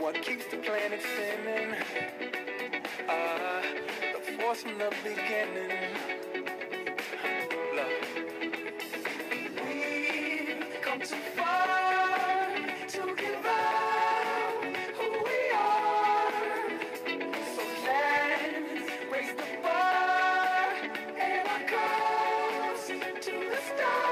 What keeps the planet spinning? Ah, the force from the beginning. Love. We've come too far to give up who we are. So let's raise the bar and to the stars.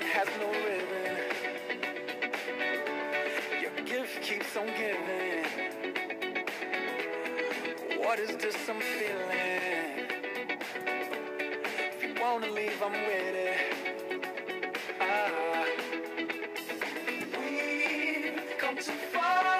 Present has no ribbon. Your gift keeps on giving. What is this I'm feeling? If you wanna leave, I'm with it. Ah. We've come too far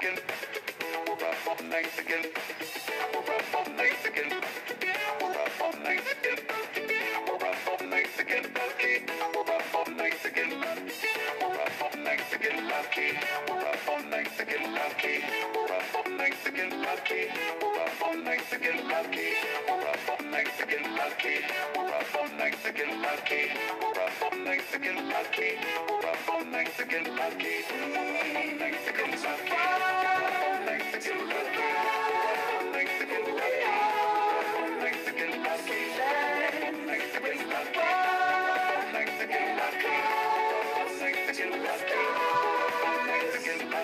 Get. We're up all night get. We're up all night get. We're up all night get. We're up all night get lucky. We're up all night to get lucky. We're up all night get lucky. We're up all night to get lucky. We're up all night to get lucky. We're up all night to get lucky. We're up all night to get lucky. We're up all night to get lucky. We're up all night get lucky. We're up all night get lucky. We're up all night get lucky.